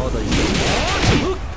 まだいる。